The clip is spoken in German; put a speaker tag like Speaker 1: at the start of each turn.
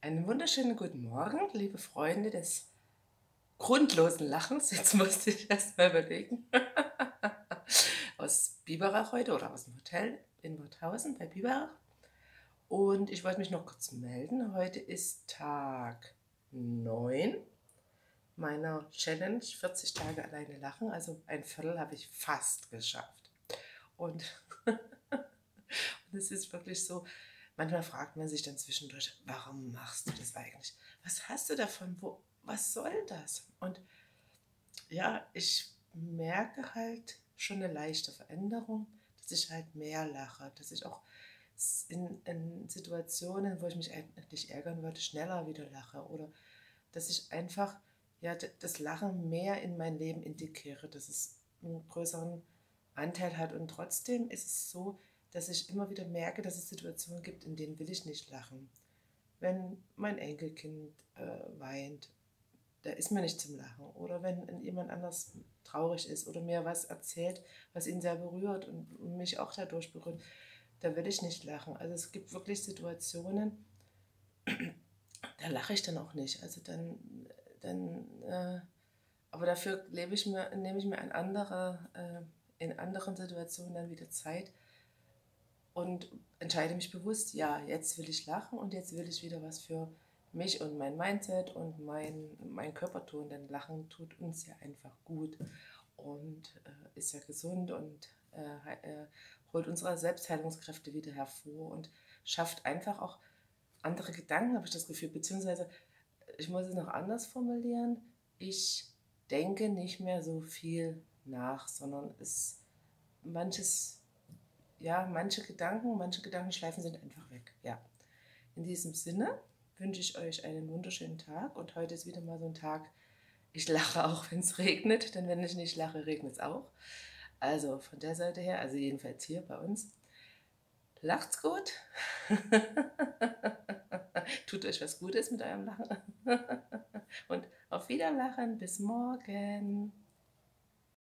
Speaker 1: Einen wunderschönen guten Morgen, liebe Freunde des grundlosen Lachens. Jetzt musste ich erst mal überlegen. aus Biberach heute oder aus dem Hotel in Worthausen bei Biberach. Und ich wollte mich noch kurz melden. Heute ist Tag 9 meiner Challenge 40 Tage alleine lachen. Also ein Viertel habe ich fast geschafft. Und es ist wirklich so, manchmal fragt man sich dann zwischendurch, warum machst du das eigentlich? Was hast du davon? Wo, was soll das? Und ja, ich merke halt schon eine leichte Veränderung, dass ich halt mehr lache, dass ich auch in, in Situationen, wo ich mich eigentlich ärgern würde, schneller wieder lache oder dass ich einfach ja, das Lachen mehr in mein Leben integriere, dass es einen größeren Anteil hat. Und trotzdem ist es so, dass ich immer wieder merke, dass es Situationen gibt, in denen will ich nicht lachen. Wenn mein Enkelkind äh, weint, da ist mir nicht zum Lachen. Oder wenn jemand anders traurig ist oder mir was erzählt, was ihn sehr berührt und mich auch dadurch berührt, da will ich nicht lachen. Also es gibt wirklich Situationen, da lache ich dann auch nicht. Also dann, dann äh, aber dafür lebe ich mir, nehme ich mir an andere, äh, in anderen Situationen dann wieder Zeit, und entscheide mich bewusst, ja, jetzt will ich lachen und jetzt will ich wieder was für mich und mein Mindset und mein, mein Körper tun, denn Lachen tut uns ja einfach gut und äh, ist ja gesund und äh, äh, holt unsere Selbstheilungskräfte wieder hervor und schafft einfach auch andere Gedanken, habe ich das Gefühl, beziehungsweise ich muss es noch anders formulieren, ich denke nicht mehr so viel nach, sondern es manches ja, manche Gedanken, manche Gedankenschleifen sind einfach weg. Ja. In diesem Sinne wünsche ich euch einen wunderschönen Tag und heute ist wieder mal so ein Tag, ich lache auch, wenn es regnet, denn wenn ich nicht lache, regnet es auch. Also von der Seite her, also jedenfalls hier bei uns. Lacht's gut. Tut euch was Gutes mit eurem Lachen. Und auf Wiederlachen. Bis morgen.